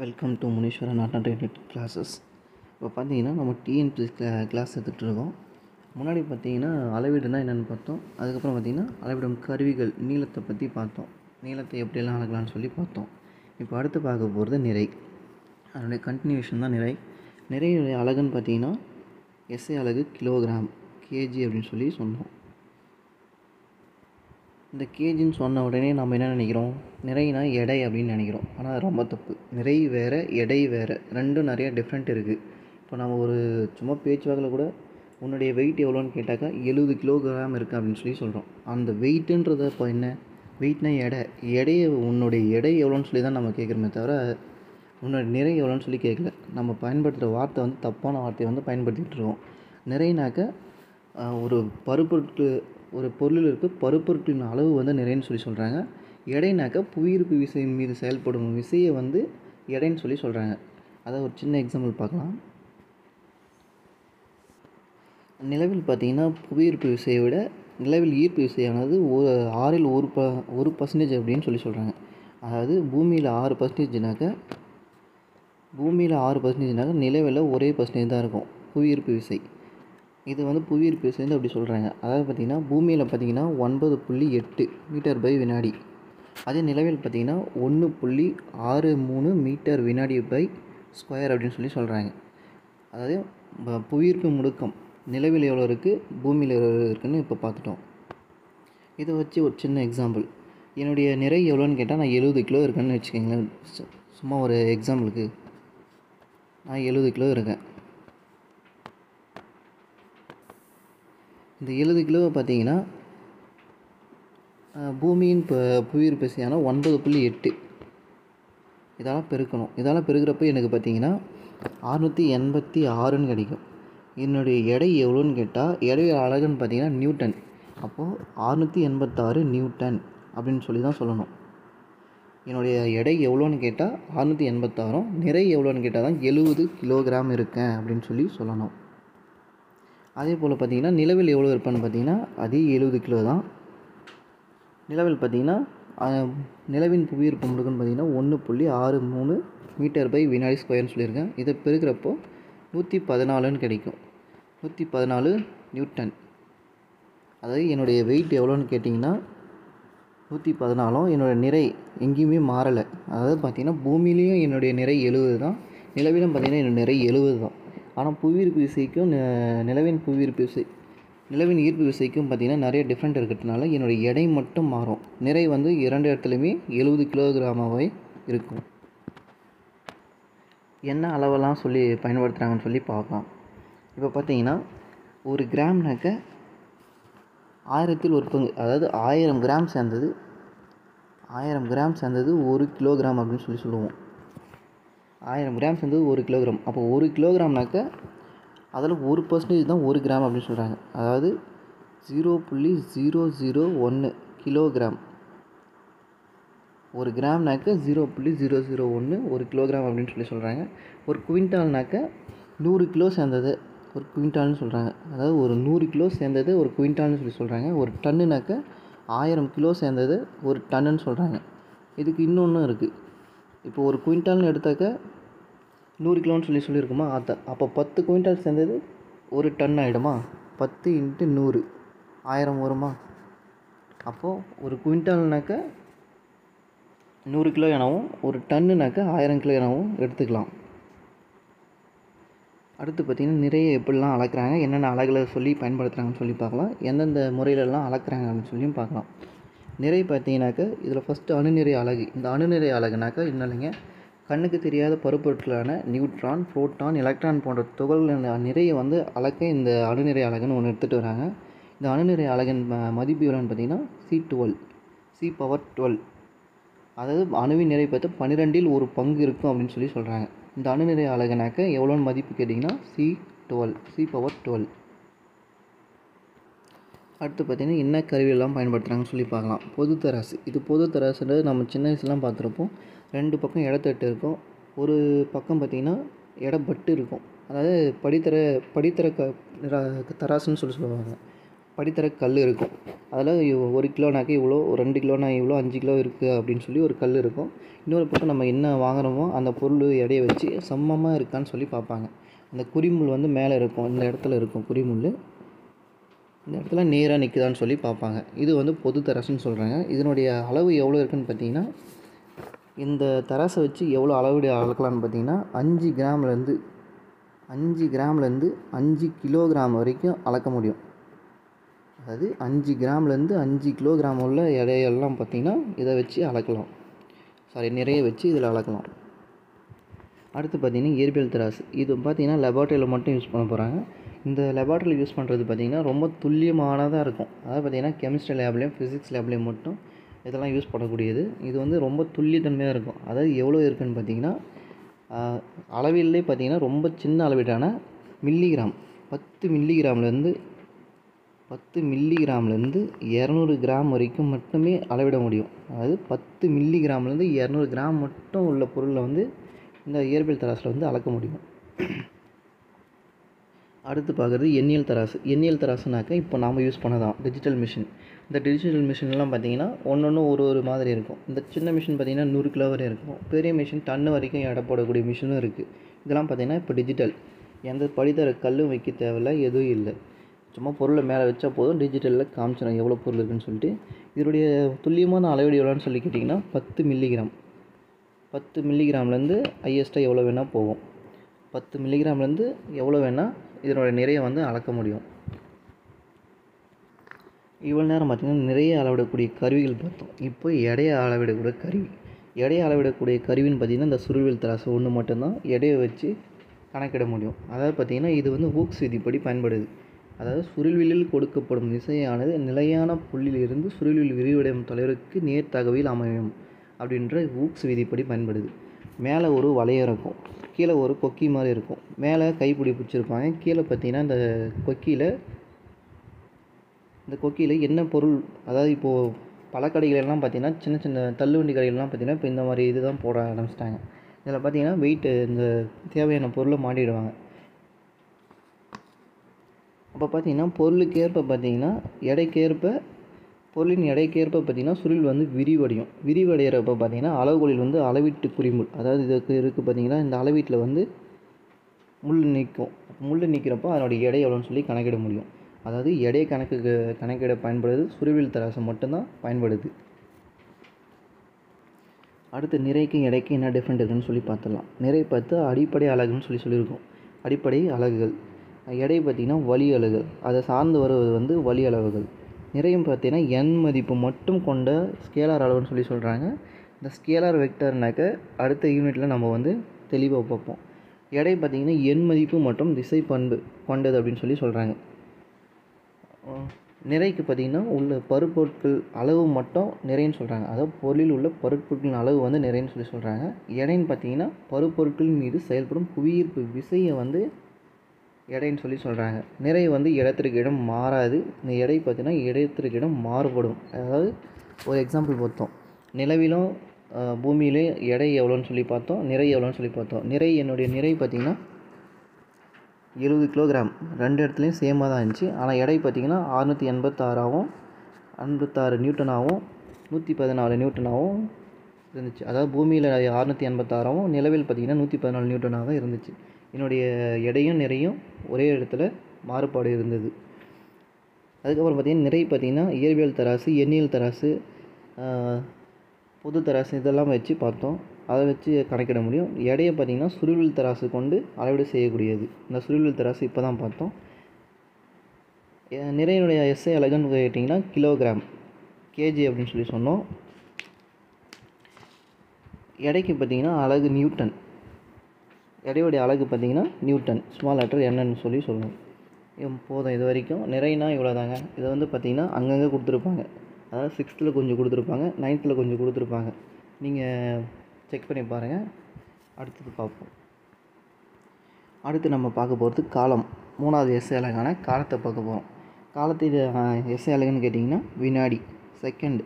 Welcome to Muneeswaran not related classes இப்போ பார்த்தீங்கன்னா நம்ம டிஎன்பிஎஸ் கிளா கிளாஸ் எடுத்துகிட்ருக்கோம் முன்னாடி பார்த்தீங்கன்னா அளவீடுனா என்னென்னு பார்த்தோம். அதுக்கப்புறம் பார்த்திங்கன்னா அளவிடும் கருவிகள் நீளத்தை பற்றி பார்த்தோம். நீளத்தை எப்படியெல்லாம் அளக்கலாம்னு சொல்லி பார்த்தோம். இப்போ அடுத்து பார்க்க போகிறது நிறை. அதனுடைய கண்டினியூஷன் தான் நிறை. நிறையுடைய அழகுன்னு பார்த்தீங்கன்னா எஸ்ஐ அலகு கிலோகிராம் கேஜி அப்படின்னு சொல்லி சொன்னோம். இந்த கேஜின்னு சொன்ன உடனே நம்ம என்ன நினைக்கிறோம்? நிறைனா எடை அப்படின்னு நினைக்கிறோம். ஆனால் அது ரொம்ப தப்பு. நிறை வேறு எடை வேறு. ரெண்டும் நிறைய டிஃப்ரெண்ட் இருக்குது இப்போ நம்ம ஒரு சும்மா பேச்சுவாக்கில் கூட உன்னுடைய வெயிட் எவ்வளோன்னு கேட்டாக்கா எழுபது கிலோகிராம் இருக்குது அப்படின்னு சொல்லி சொல்கிறோம் அந்த வெயிட்டுன்றத இப்போ என்ன? வெயிட்னா எடை. எடையை உன்னுடைய எடை எவ்வளோன்னு சொல்லி தான் நம்ம கேட்குறோமே தவிர உன்னோட நிறை எவ்வளோன்னு சொல்லி கேட்கல. நம்ம பயன்படுத்துகிற வார்த்தை வந்து தப்பான வார்த்தையை வந்து பயன்படுத்திகிட்டு இருக்கோம். நிறைனாக்க ஒரு பருப்பு ஒரு பொருளில் இருக்க பருப்பொருட்களின் அளவு வந்து நிறைன்னு சொல்லி சொல்கிறாங்க எடைனாக்க புவியீர்ப்பு விசையின் மீது செயல்படும் விசையை வந்து எடைன்னு சொல்லி சொல்கிறாங்க அதை ஒரு சின்ன எக்ஸாம்பிள் பார்க்கலாம். நிலவில் பார்த்திங்கன்னா புவியீர்ப்பு விசையை விட நிலவில் ஈர்ப்பு விசையானது ஒரு ஆறில் ஒரு ப ஒரு பர்சன்டேஜ் அப்படின்னு சொல்லி சொல்கிறாங்க அதாவது பூமியில் ஆறு பர்சன்டேஜ்னாக்க பூமியில் ஆறு பர்சன்டேஜ்னாக்க நிலவில் ஒரே பர்சன்டேஜ் தான் இருக்கும் புவியீர்ப்பு விசை. இது வந்து புவியீர்ப்பு சேர்ந்து அப்படி சொல்கிறாங்க அதாவது பார்த்திங்கன்னா பூமியில் பார்த்தீங்கன்னா ஒன்பது புள்ளி எட்டு மீட்டர் பை வினாடி. அதே நிலவில் பார்த்தீங்கன்னா ஒன்று புள்ளி ஆறு மூணு மீட்டர் வினாடி பை ஸ்கொயர் அப்படின்னு சொல்லி சொல்கிறாங்க அதாவது புவியீர்ப்பு முடுக்கம் நிலவில் எவ்வளோ இருக்குது பூமியில் எவ்வளோ இருக்குதுன்னு இப்போ பார்த்துட்டோம் இதை வச்சு ஒரு சின்ன எக்ஸாம்பிள் என்னுடைய நிறை எவ்வளோன்னு கேட்டால் நான் எழுபது கிலோ இருக்கேன்னு வச்சுக்கோங்களேன். சும்மா ஒரு எக்ஸாம்பிளுக்கு நான் எழுபது கிலோ இருக்கேன். இந்த எழுபது கிலோவை பார்த்தீங்கன்னா பூமியின் ப புவியீர்ப்பு விசையான ஒன்பது புள்ளி எட்டு. இதெல்லாம் பெருக்கணும். இதெல்லாம் பெருக்கிறப்ப எனக்கு பார்த்தீங்கன்னா அறுநூற்றி எண்பத்தி ஆறுன்னு கிடைக்கும். என்னுடைய எடை எவ்வளோன்னு கேட்டால் எடை அழகுன்னு பார்த்தீங்கன்னா நியூட்டன். அப்போது அறுநூற்றி எண்பத்தாறு நியூட்டன் அப்படின்னு சொல்லி தான் சொல்லணும். என்னுடைய எடை எவ்வளோன்னு கேட்டால் அறுநூற்றி எண்பத்தாறும் நிறை எவ்வளோன்னு கேட்டால் தான் எழுபது கிலோகிராம் இருக்கேன் அப்படின்னு சொல்லி சொல்லணும். அதே போல் பார்த்தீங்கன்னா நிலவில் எவ்வளோ இருப்பேன்னு பார்த்தீங்கன்னா அதே எழுபது கிலோ தான். நிலவில் பார்த்தீங்கன்னா நிலவின் புவியீர்ப்பு முடுக்குன்னு பார்த்தீங்கன்னா ஒன்று புள்ளி ஆறு மூணு மீட்டர் பை வினாடி ஸ்கொயர்னு சொல்லியிருக்கேன். இதை பெருக்கிறப்போ நூற்றி பதினாலுன்னு கிடைக்கும். நூற்றி பதினாலு நியூட்டன். அதாவது என்னுடைய வெயிட் எவ்வளோன்னு கேட்டிங்கன்னா நூற்றி பதினாலும் என்னோடய நிறை எங்கேயுமே மாறலை. அதாவது பார்த்திங்கன்னா பூமியிலையும் என்னுடைய நிறை எழுபது தான். நிலவிலும் பார்த்திங்கன்னா என்னோட நிறை எழுபது தான். ஆனால் புவியீர்ப்பு விசைக்கும் நிலவின் புவியீர்ப்பு விசை நிலவின் ஈர்ப்பு விசைக்கும் பார்த்திங்கன்னா நிறைய டிஃப்ரெண்ட் இருக்கிறதுனால என்னுடைய எடை மட்டும் மாறும். நிறை வந்து இரண்டு இடத்துலையுமே எழுபது கிலோகிராமாவே இருக்கும். என்ன அளவெல்லாம் சொல்லி பயன்படுத்துகிறாங்கன்னு சொல்லி பார்க்கலாம். இப்போ பார்த்தீங்கன்னா ஒரு கிராம்னாக்க ஆயிரத்தில் ஒரு பங்கு அதாவது ஆயிரம் கிராம் சேர்ந்தது ஆயிரம் கிராம் சேர்ந்தது ஒரு கிலோகிராம் அப்படின்னு சொல்லி சொல்லுவோம். ஆயிரம் கிராம் சேர்ந்தது ஒரு கிலோகிராம் அப்போ ஒரு கிலோகிராம்னாக்க அதில் ஒரு பர்சன்டேஜ் தான் ஒரு கிராம் அப்படின்னு சொல்கிறாங்க அதாவது ஜீரோ புள்ளி ஜீரோ ஜீரோ ஒன்று கிலோகிராம் ஒரு கிராம்னாக்க ஜீரோ புள்ளி ஜீரோ ஜீரோ ஒன்று ஒரு கிலோகிராம் அப்படின்னு சொல்லி சொல்கிறாங்க ஒரு குவிண்டால்னாக்க நூறு கிலோ சேர்ந்தது. ஒரு குவிண்டால்னு சொல்கிறாங்க அதாவது ஒரு நூறு கிலோ சேர்ந்தது ஒரு குவிண்டால்னு சொல்லி சொல்கிறாங்க ஒரு டன்னுனாக்க ஆயிரம் கிலோ சேர்ந்தது ஒரு டன்னுன்னு சொல்கிறாங்க இதுக்கு இன்னொன்றும் இருக்குது இப்போ ஒரு குவிண்டால்னு எடுத்தாக்க நூறு கிலோன்னு சொல்லி சொல்லியிருக்குமா? அதை அப்போ பத்து குவிண்டால் சேர்ந்தது ஒரு டன் ஆகிடுமா பத்து இன்ட்டு நூறு. ஆயிரம் வருமா? அப்போது ஒரு குவிண்டால்னாக்க நூறு கிலோ எனவும் ஒரு டன்னுனாக்க ஆயிரம் கிலோ எனவும் எடுத்துக்கலாம். அடுத்து பார்த்திங்கன்னா நிறைய எப்படிலாம் அளக்குறாங்க என்னென்ன அழகில் சொல்லி பயன்படுத்துகிறாங்கன்னு சொல்லி பார்க்கலாம். எந்தெந்த முறையிலலாம் அளக்குறாங்க அப்படின்னு சொல்லியும் பார்க்கலாம். நிறை பார்த்தீங்கன்னாக்க இதில் ஃபஸ்ட்டு அணுநிறை அலகு. இந்த அணுநிறை அலகுனாக்கா இன்னும் இல்லைங்க? கண்ணுக்கு தெரியாத பருப்பொருட்களான நியூட்ரான் புரோட்டான் எலக்ட்ரான் போன்ற துகள்கள் நிறைய வந்து அளக்க இந்த அணுநிறை அலகுன்னு ஒன்று எடுத்துகிட்டு வராங்க. இந்த அணுநிறை அலகின் ம- மதிப்பு எவ்வளோன்னு பார்த்தீங்கன்னா C twelve C power twelve அதாவது அணுவின் நிறை பார்த்து பன்னிரெண்டில் ஒரு பங்கு இருக்கும் அப்படின்னு சொல்லி சொல்கிறாங்க இந்த அணுநிறை அலகுனாக்க எவ்வளோன்னு மதிப்பு கேட்டிங்கன்னா C twelve C power twelve அடுத்து பார்த்தீங்கன்னா என்ன கருவியெல்லாம் பயன்படுத்துகிறாங்கன்னு சொல்லி பார்க்கலாம். பொது தராசு. இது பொது தராசுன்றது நம்ம சின்ன வயசுலாம் பார்த்துருப்போம். ரெண்டு பக்கம் இடத்தட்டு இருக்கும். ஒரு பக்கம் பார்த்திங்கன்னா இடப்பட்டு இருக்கும். அதாவது படித்தர படித்தர க தராசுன்னு சொல்லி சொல்லுவாங்க. படித்தர கல் இருக்கும். அதில் ஒரு கிலோனாக்கி இவ்வளோ ரெண்டு கிலோனா இவ்வளோ அஞ்சு கிலோ இருக்குது அப்படின்னு சொல்லி ஒரு கல் இருக்கும். இன்னொரு பக்கம் நம்ம என்ன வாங்குகிறோமோ அந்த பொருள் எடையை வச்சு சமமாக இருக்கான்னு சொல்லி பார்ப்பாங்க. அந்த குறிமுள் வந்து மேலே இருக்கும். இந்த இடத்துல இருக்கும் குறிமுள் இந்த இடத்துல நேராக நிற்குதான்னு சொல்லி பார்ப்பாங்க. இது வந்து பொது தராசுன்னு சொல்கிறாங்க இதனுடைய அளவு எவ்வளோ இருக்குதுன்னு பார்த்தீங்கன்னா இந்த தராசை வச்சு எவ்வளோ அளவுடைய அளக்கலாம்னு பார்த்தீங்கன்னா அஞ்சு கிராம்லேருந்து அஞ்சு கிராம்லேருந்து அஞ்சு கிலோகிராம் வரைக்கும் அளக்க முடியும். அதாவது அஞ்சு கிராம்லேருந்து அஞ்சு கிலோகிராம் உள்ள எடையெல்லாம் பார்த்திங்கன்னா இதை வச்சு அளக்கலாம். சாரி நிறைய வச்சு இதில் அளக்கலாம். அடுத்து பார்த்திங்கன்னா இயற்பியல் தராசு இது பார்த்திங்கன்னா லெபார்ட்டரியில் மட்டும் யூஸ் பண்ண போகிறாங்க இந்த லெபார்ட்டரியில் யூஸ் பண்ணுறது பார்த்திங்கன்னா ரொம்ப துல்லியமானதாக இருக்கும். அதாவது பார்த்திங்கன்னா கெமிஸ்ட்ரி லேப்லேயும் ஃபிசிக்ஸ் லேப்லேயும் மட்டும் இதெல்லாம் யூஸ் பண்ணக்கூடியது. இது வந்து ரொம்ப துல்லியத்தன்மையாக இருக்கும். அதாவது எவ்வளோ இருக்குன்னு பார்த்தீங்கன்னா அளவிலே பார்த்தீங்கன்னா ரொம்ப சின்ன அளவீடான மில்லிகிராம் பத்து மில்லிகிராம்லேருந்து பத்து மில்லிகிராம்லேருந்து இரநூறு கிராம் வரைக்கும் மட்டுமே அளவிட முடியும். அதாவது பத்து மில்லிகிராம்லேருந்து இரநூறு கிராம் மட்டும் உள்ள பொருளை வந்து இந்த இயற்பியல் தராசில் வந்து அளக்க முடியும். அடுத்து பார்க்குறது எண்ணியல் தராசு. எண்ணியல் தராசுனாக்கா இப்போ நாம் யூஸ் பண்ணதான் டிஜிட்டல் மிஷின் இந்த டிஜிட்டல் மிஷின்லாம் பார்த்தீங்கன்னா ஒன்று ஒன்று ஒரு ஒரு மாதிரி இருக்கும். இந்த சின்ன மிஷின் பார்த்தீங்கன்னா நூறு கிலோ வரை இருக்கும். பெரிய மிஷின் டன்னு வரைக்கும் எடை போடக்கூடிய மிஷினும் இருக்குது இதெல்லாம் பார்த்தீங்கன்னா இப்போ டிஜிட்டல் எந்த படித்தர கல்லும் வைக்க தேவையில்ல எதுவும் இல்லை. சும்மா பொருளை மேலே வச்சா போதும் டிஜிட்டலில் காமிச்சிடும் எவ்வளோ பொருள் இருக்குன்னு சொல்லிட்டு. இதனுடைய துல்லியமான அளவீடு எவ்வளோன்னு சொல்லி கேட்டிங்கன்னா பத்து மில்லிகிராம் பத்து மில்லிகிராம்லேருந்து ஹையஸ்ட்டாக எவ்வளோ வேணால் போகும். பத்து மில்லிகிராம்லேருந்து எவ்வளோ வேணால் இதனோட நிறைய வந்து அளக்க முடியும். இவ்வளோ நேரம் பார்த்திங்கன்னா நிறைய அளவிடக்கூடிய கருவிகள் பார்த்தோம். இப்போ எடையை அளவிடக்கூடிய கருவி. எடையை அளவிடக்கூடிய கருவின்னு பார்த்திங்கன்னா இந்த சுருள்வில் தராசு ஒன்று மட்டும்தான் எடையை வச்சு கணக்கிட முடியும். அதாவது பார்த்திங்கன்னா இது வந்து ஊக்ஸ் விதிப்படி பயன்படுது. அதாவது சுருள்விலில் கொடுக்கப்படும் விசையானது நிலையான புள்ளியிலிருந்து சுருள்வில் விரிவடையும் தொலைவிற்கு நேர்த்தகவில் அமையும் அப்படின்ற ஊக்ஸ் விதிப்படி பயன்படுது. மேலே ஒரு வளையம் இருக்கும். கீழே ஒரு கொக்கி மாதிரி இருக்கும். மேலே கைப்பிடி பிடிச்சிருப்பாங்க. கீழே பார்த்தீங்கன்னா இந்த கொக்கியில் இந்த கொக்கியில் என்ன பொருள் அதாவது இப்போது பழக்கடைகளெல்லாம் பார்த்தீங்கன்னா சின்ன சின்ன தள்ளுவண்டி கடைகள்லாம் பார்த்தீங்கன்னா இப்போ இந்த மாதிரி இது தான் போட ஆரம்பிச்சிட்டாங்க. இதில் பார்த்தீங்கன்னா வெயிட்டு இந்த தேவையான பொருளை மாட்டிடுவாங்க. அப்போ பார்த்தீங்கன்னா பொருளுக்கேற்ப பார்த்தீங்கன்னா எடைக்கேற்ப பொருளின் எடைக்கேற்ப பார்த்தீங்கன்னா சுருள் வந்து விரிவடையும். விரிவடைகிறப்ப பார்த்தீங்கன்னா அளவுகளில் வந்து அளவீட்டு குறிமுள் அதாவது இதுக்கு இருக்குது பார்த்தீங்கன்னா இந்த அளவீட்டில் வந்து முள் நிற்கும் முள் நிற்கிறப்போ அதனுடைய எடை எவ்வளோன்னு சொல்லி கணக்கிட முடியும். அதாவது எடை கணக்கு கணக்கிட பயன்படுது சுருவில் தராசு மட்டும்தான் பயன்படுது. அடுத்து நிறைக்கும் எடைக்கும் என்ன டிஃப்ரெண்ட் இருக்குன்னு சொல்லி பார்த்துடலாம். நிறை பார்த்து அடிப்படை அலகுன்னு சொல்லி சொல்லியிருக்கோம். அடிப்படை அலகுகள். எடை பார்த்திங்கன்னா வலி அலகுகள். அதை சார்ந்து வருவது வந்து வலி அளவுகள் நிறையும் பார்த்தீங்கன்னா எண் மதிப்பு மட்டும் கொண்ட ஸ்கேலார் அளவுன்னு சொல்லி சொல்கிறாங்க இந்த ஸ்கேலார் வெக்டர்னாக்க அடுத்த யூனிட்டில் நம்ம வந்து தெளிவாக பார்ப்போம். எடை பார்த்திங்கன்னா எண் மதிப்பு மற்றும் திசை பண்பு கொண்டது அப்படின்னு சொல்லி சொல்கிறாங்க நிறைக்கு பார்த்திங்கன்னா உள்ள பருப்பொருட்கள் அளவு மட்டும் நிறைன்னு சொல்கிறாங்க அதாவது பொருளில் உள்ள பருப்பொருட்களின் அளவு வந்து நிறைன்னு சொல்லி சொல்கிறாங்க எடைன்னு பார்த்தீங்கன்னா பருப்பொருட்களின் மீது செயல்படும் புவியீர்ப்பு விசையை வந்து எடைன்னு சொல்லி சொல்கிறாங்க நிறை வந்து இடத்திற்கு இடம் மாறாது. இந்த எடை பார்த்தீங்கன்னா இடத்திற்கு இடம் மாறுபடும். அதாவது ஒரு எக்ஸாம்பிள் பார்த்தோம். நிலவிலும் பூமியிலே எடை எவ்வளோன்னு சொல்லி பார்த்தோம். நிறை எவ்வளோன்னு சொல்லி பார்த்தோம். நிறை என்னுடைய நிறை பார்த்திங்கன்னா எழுபது கிலோகிராம் ரெண்டு இடத்துலையும் சேமாக தான் இருந்துச்சு. ஆனால் எடை பார்த்திங்கன்னா அறுநூற்றி எண்பத்தாறாகவும் ஐம்பத்தாறு நியூட்டனாகவும் நூற்றி பதினாலு நியூட்டனாகவும் இருந்துச்சு. அதாவது பூமியில் அறுநூற்றி எண்பத்தாறாகவும் நிலவில் பார்த்திங்கன்னா நூற்றி பதினாலு நியூட்டனாக தான் இருந்துச்சு. என்னுடைய எடையும் நிறையும் ஒரே இடத்துல மாறுபாடு இருந்தது. அதுக்கப்புறம் பார்த்திங்கன்னா நிறை பார்த்திங்கன்னா இயற்பியல் தராசு எண்ணியல் தராசு பொது தராசு இதெல்லாம் வச்சு பார்த்தோம். அதை வச்சு கணக்கிட முடியும். எடையை பார்த்திங்கன்னா சுருவில் தராசு கொண்டு அளவீடு செய்யக்கூடியது. இந்த சுருவில் தராசு இப்போ தான் பார்த்தோம். நிறையினுடைய எஸ்ஐ அழகுன்னு கேட்டிங்கன்னா கிலோகிராம் கேஜி அப்படின்னு சொல்லி சொன்னோம். எடைக்கு பார்த்திங்கன்னா அழகு நியூட்டன். எடையுடைய அலகு பார்த்திங்கன்னா நியூட்டன் ஸ்மால் லெட்டர் என்னன்னு சொல்லி சொல்லணும். போதும் இது வரைக்கும். நிறைனா இவ்வளோ தாங்க இதை வந்து பார்த்திங்கன்னா அங்கங்கே கொடுத்துருப்பாங்க. அதாவது சிக்ஸ்த்தில் கொஞ்சம் கொடுத்துருப்பாங்க நைன்த்தில் கொஞ்சம் கொடுத்துருப்பாங்க. நீங்கள் செக் பண்ணி பாருங்கள் அடுத்தது பார்ப்போம். அடுத்து நம்ம பார்க்க போகிறது காலம். மூணாவது எஸ்ஏ அலகான காலத்தை பார்க்க போகிறோம் காலத்தில் எஸ்ஏ அலகுன்னு கேட்டிங்கன்னா வினாடி செகண்ட்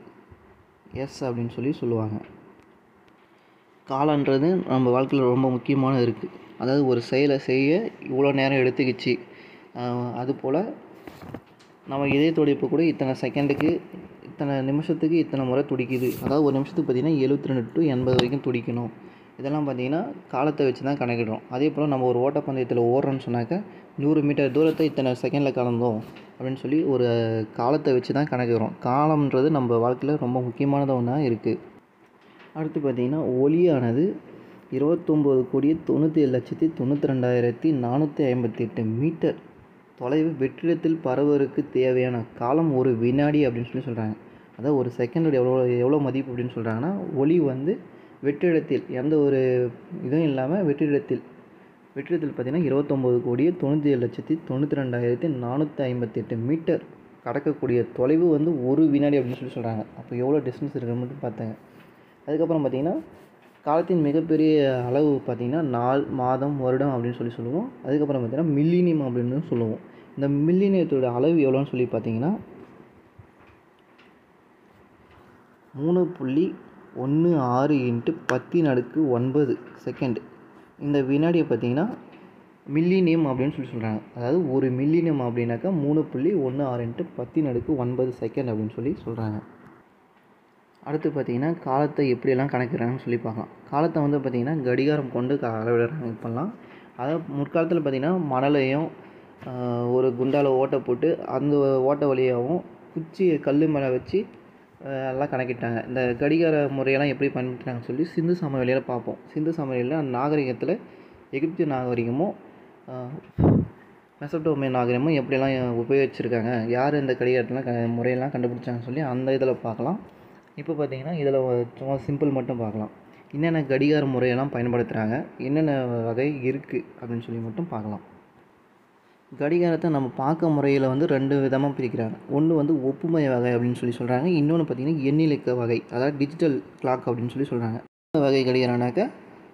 எஸ் அப்படின்னு சொல்லி சொல்லுவாங்க. காலன்றது நம்ம வாழ்க்கையில் ரொம்ப முக்கியமான இருக்குது அதாவது ஒரு செயலை செய்ய இவ்வளோ நேரம் எடுத்துக்கிச்சு. அதுபோல் நம்ம இதய துடிப்பு கூட இத்தனை செகண்டுக்கு இத்தனை நிமிஷத்துக்கு இத்தனை முறை துடிக்குது. அதாவது ஒரு நிமிஷத்துக்கு பார்த்திங்கன்னா எழுபத்தி ரெண்டு டு எண்பது வரைக்கும் துடிக்கணும். இதெல்லாம் பார்த்திங்கன்னா காலத்தை வச்சு தான் கணக்கிடுறோம். அதே போல் நம்ம ஒரு ஓட்டப்பந்தயத்தில் ஓடுறோன்னு சொன்னாக்க நூறு மீட்டர் தூரத்தை இத்தனை செகண்டில் கலந்தோம் அப்படின்னு சொல்லி ஒரு காலத்தை வச்சு தான் கணக்கிடுறோம். காலம்ன்றது நம்ம வாழ்க்கையில் ரொம்ப முக்கியமானது ஒன்றா இருக்குது அடுத்து பார்த்திங்கன்னா ஒளியானது இருபத்தொம்போது கோடியே தொண்ணூற்றி ஏழு லட்சத்தி தொண்ணூற்றி ரெண்டாயிரத்தி நானூற்றி ஐம்பத்தி எட்டு மீட்டர். தொலைவு வெற்றிடத்தில் பரவருக்கு தேவையான காலம் ஒரு வினாடி அப்படின்னு சொல்லி சொல்கிறாங்க அதாவது ஒரு செகண்டோட எவ்வளோ எவ்வளோ மதிப்பு அப்படின்னு சொல்கிறாங்கன்னா ஒளி வந்து வெற்றிடத்தில் எந்த ஒரு இதுவும் இல்லாமல் வெற்றிடத்தில் வெற்றிடத்தில் பார்த்திங்கன்னா இருபத்தொம்போது கோடியே தொண்ணூற்றி ஏழு லட்சத்தி தொண்ணூற்றி ரெண்டாயிரத்தி நானூற்றி ஐம்பத்தி எட்டு மீட்டர். கடக்கக்கூடிய தொலைவு வந்து ஒரு வினாடி அப்படின்னு சொல்லி சொல்கிறாங்க அப்போ எவ்வளோ டிஸ்டன்ஸ் இருக்குன்னு மட்டும் பார்த்தாங்க. அதுக்கப்புறம் பார்த்திங்கன்னா காலத்தின் மிகப்பெரிய அளவு பார்த்திங்கன்னா நாள் மாதம் வருடம் அப்படின்னு சொல்லி சொல்லுவோம். அதுக்கப்புறம் பார்த்திங்கன்னா மில்லினியம் அப்படின்னு சொல்லுவோம். இந்த மில்லினியத்தோட அளவு எவ்வளோன்னு சொல்லி பார்த்தீங்கன்னா மூணு புள்ளி ஒன்று ஆறு இன்ட்டு பத்தின் அடுக்கு ஒன்பது செகண்ட் இந்த வினாடியை பார்த்தீங்கன்னா மில்லினியம் அப்படின்னு சொல்லி சொல்கிறாங்க அதாவது ஒரு மில்லினியம் அப்படின்னாக்கா மூணு புள்ளி ஒன்று ஆறு இன்ட்டு பத்தின் அடுக்கு ஒன்பது செகண்ட் அப்படின்னு சொல்லி சொல்கிறாங்க அடுத்து பார்த்திங்கன்னா காலத்தை எப்படியெல்லாம் கணக்கிடுறாங்கன்னு சொல்லி பார்க்கலாம். காலத்தை வந்து பார்த்திங்கன்னா கடிகாரம் கொண்டு க அளவிடுறாங்க. இப்போல்லாம் அதாவது முற்காலத்தில் பார்த்திங்கன்னா மணலையும் ஒரு குண்டால் ஓட்டை போட்டு அந்த ஓட்டை வழியாகவும் குச்சி கல் மேலே வச்சு எல்லாம் கணக்கிட்டாங்க. இந்த கடிகார முறையெல்லாம் எப்படி பயன்படுத்துகிறாங்கன்னு சொல்லி சிந்து சமவெளியில் பார்ப்போம். சிந்து சமவெளியில் அந்த நாகரிகத்தில் எகிப்திய நாகரிகமும் மெசப்டோமிய நாகரிகமும் எப்படியெல்லாம் உபயோகிச்சிருக்காங்க யார் இந்த கடிகாரத்தெலாம் க முறையெல்லாம் கண்டுபிடிச்சாங்கன்னு சொல்லி அந்த இதில் பார்க்கலாம். இப்போ பார்த்தீங்கன்னா இதில் சும்மா சிம்பிள் மட்டும் பார்க்கலாம். என்னென்ன கடிகார முறையெல்லாம் பயன்படுத்துகிறாங்க என்னென்ன வகை இருக்குது அப்படின்னு சொல்லி மட்டும் பார்க்கலாம். கடிகாரத்தை நம்ம பார்க்க முறையில் வந்து ரெண்டு விதமாக பிரிக்கிறாங்க. ஒன்று வந்து ஒப்புமை வகை அப்படின்னு சொல்லி சொல்கிறாங்க இன்னொன்று பார்த்திங்கன்னா எண்ணிலக்க வகை அதாவது டிஜிட்டல் கிளாக் அப்படின்னு சொல்லி சொல்கிறாங்க வகை கடிகாரம்னாக்க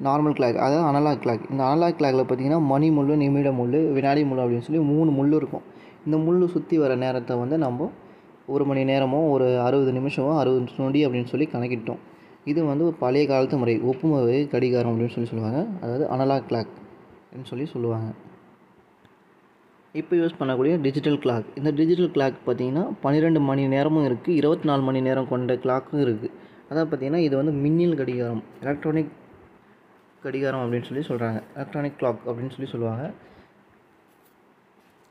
நார்மல் கிளாக் அதாவது அனலாக் கிளாக் இந்த அனலாக் கிளாக்கில் பார்த்திங்கன்னா மணி முள் நிமிட முள் வினாடி முள் அப்படின்னு சொல்லி மூணு முள் இருக்கும். இந்த முள் சுற்றி வர நேரத்தை வந்து நம்ம ஒரு மணி நேரமோ ஒரு அறுபது நிமிஷமோ அறுபது நொடி அப்படின்னு சொல்லி கணக்கிட்டோம். இது வந்து ஒரு பழைய காலத்து முறை ஒப்புமை கடிகாரம் அப்படின்னு சொல்லி சொல்லுவாங்க. அதாவது அனலாக் கிளாக் அப்படின்னு சொல்லி சொல்லுவாங்க. இப்போ யூஸ் பண்ணக்கூடிய டிஜிட்டல் கிளாக் இந்த டிஜிட்டல் கிளாக் பார்த்திங்கன்னா பன்னிரெண்டு மணி நேரமும் இருக்குது இருபத்தி நாலு மணி நேரம் கொண்ட கிளாக்கும் இருக்குது அதாவது பார்த்திங்கன்னா இது வந்து மின்னில் கடிகாரம் எலக்ட்ரானிக் கடிகாரம் அப்படின்னு சொல்லி சொல்கிறாங்க எலக்ட்ரானிக் கிளாக் அப்படின்னு சொல்லி சொல்லுவாங்க.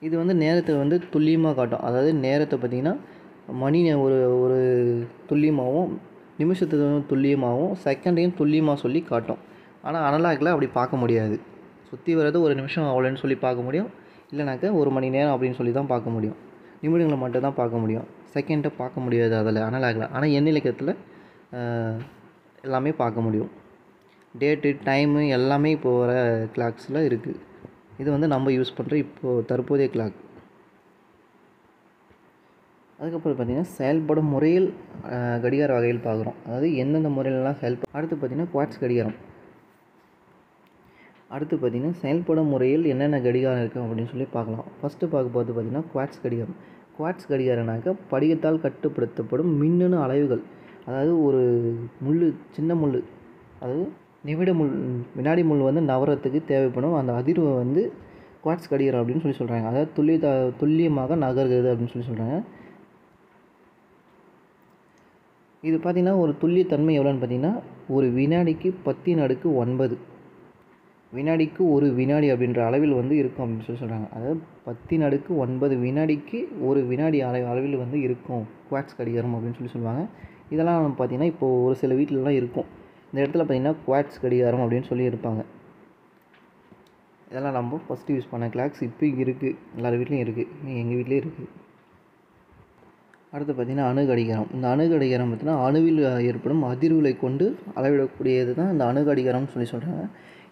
இது வந்து நேரத்தை வந்து துல்லியமாக காட்டும். அதாவது நேரத்தை பார்த்திங்கன்னா மணி ஒரு ஒரு துல்லியமாகவும் நிமிஷத்துக்கு துல்லியமாகவும் செகண்டையும் துல்லியமாக சொல்லி காட்டும். ஆனால் அனலாகில் அப்படி பார்க்க முடியாது. சுற்றி வர்றது ஒரு நிமிஷம் அவ்வளோன்னு சொல்லி பார்க்க முடியும். இல்லைனாக்கா ஒரு மணி நேரம் அப்படின்னு சொல்லி தான் பார்க்க முடியும். நிமிடங்களை மட்டும் தான் பார்க்க முடியும். செகண்டை பார்க்க முடியாது அதில் அனலாகில் ஆனால் எண்ணிலக்கத்தில் எல்லாமே பார்க்க முடியும். டேட்டு டைமு எல்லாமே இப்போ வர கிளாக்ஸில் இருக்குது இது வந்து நம்ம யூஸ் பண்ணுற இப்போது தற்போதைய கிளாக் அதுக்கப்புறம் பார்த்திங்கன்னா செயல்படும் முறையில் கடிகார வகையில் பார்க்குறோம். அதாவது எந்தெந்த முறையிலலாம் செயல்ப அடுத்து பார்த்திங்கன்னா குவாட்ஸ் கடிகாரம். அடுத்து பார்த்திங்கன்னா செயல்படும் முறையில் என்னென்ன கடிகாரம் இருக்குது அப்படின்னு சொல்லி பார்க்கலாம். ஃபஸ்ட்டு பார்க்க போது பார்த்திங்கன்னா குவாட்ஸ் கடிகாரம். குவாட்ஸ் கடிகாரம்னாக்க படிகத்தால் கட்டுப்படுத்தப்படும் மின்னணு அலைவுகள். அதாவது ஒரு முள் சின்ன முள் அதாவது நிமிட முள் வினாடி முள் வந்து நவரத்துக்கு தேவைப்படும் அந்த அதிர்வை வந்து குவாட்ஸ் கடிகாரம் அப்படின்னு சொல்லி சொல்கிறாங்க அதாவது துல்லிய துல்லியமாக நகர்கிறது அப்படின்னு சொல்லி சொல்கிறாங்க இது பார்த்திங்கன்னா ஒரு துல்லியத்தன்மை எவ்வளோன்னு பார்த்தீங்கன்னா ஒரு வினாடிக்கு பத்தின் அடுக்கு ஒன்பது. வினாடிக்கு ஒரு வினாடி அப்படின்ற அளவில் வந்து இருக்கும் அப்படின்னு சொல்லி சொல்கிறாங்க அதாவது பத்தின் அடுக்கு ஒன்பது வினாடிக்கு ஒரு வினாடி அள அளவில் வந்து இருக்கும். குவாட்ஸ் கடிகாரம் அப்படின்னு சொல்லி சொல்லுவாங்க. இதெல்லாம் பார்த்திங்கன்னா இப்போது ஒரு சில வீட்டிலலாம் இருக்கும். இந்த இடத்துல பார்த்திங்கன்னா குவாட்ஸ் கடிகாரம் அப்படின்னு சொல்லி இருப்பாங்க. இதெல்லாம் நம்ம ஃபஸ்ட்டு யூஸ் பண்ண கிளாக்ஸ் இப்போ இருக்குது எல்லார் வீட்லேயும் இருக்குது எங்கள் வீட்லேயும் இருக்குது அடுத்து பார்த்திங்கன்னா அணு கடிகாரம் இந்த அணு கடிகாரம் பார்த்திங்கன்னா அணுவில் ஏற்படும் அதிர்வுகளை கொண்டு அளவிடக்கூடியது தான் இந்த அணு கடிகாரம்னு சொல்லி சொல்கிறாங்க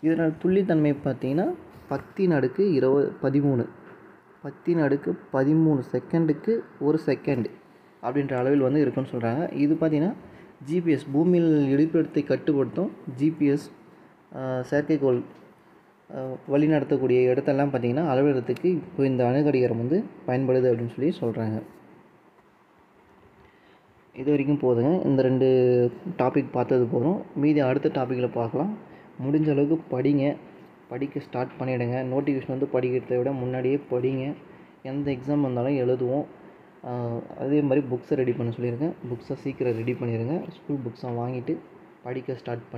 இதனால் துல்லித்தன்மை பார்த்திங்கன்னா பத்தின் அடுக்கு இருபது பதிமூணு. பத்தின் அடுக்கு பதிமூணு செகண்டுக்கு ஒரு செகண்ட் அப்படின்ற அளவில் வந்து இருக்குன்னு சொல்கிறாங்க இது பார்த்திங்கன்னா ஜிபிஎஸ் பூமியில் இடிப்பிடத்தை கட்டுப்படுத்தும் ஜிபிஎஸ் செயற்கைக்கோள் வழிநடத்தக்கூடிய இடத்தெல்லாம் பார்த்திங்கன்னா அளவிடத்துக்கு இப்போ இந்த அணுகடிகாரம் வந்து பயன்படுது அப்படின்னு சொல்லி சொல்கிறாங்க இது வரைக்கும் போதுங்க. இந்த ரெண்டு டாபிக் பார்த்தது போதும். மீதி அடுத்த டாப்பிக்கில் பார்க்கலாம். முடிஞ்ச அளவுக்கு படிங்க. படிக்க ஸ்டார்ட் பண்ணிவிடுங்க நோட்டிஃபிகேஷன் வந்து படிக்கிறதை விட முன்னாடியே படிங்க. எந்த எக்ஸாம் வந்தாலும் எழுதுவோம். அதே மாதிரி புக்ஸை ரெடி பண்ண சொல்லியிருக்கேன். புக்ஸை சீக்கிரம் ரெடி பண்ணிடுங்க. ஸ்கூல் புக்ஸை வாங்கிட்டு படிக்க ஸ்டார்ட் பண்ணி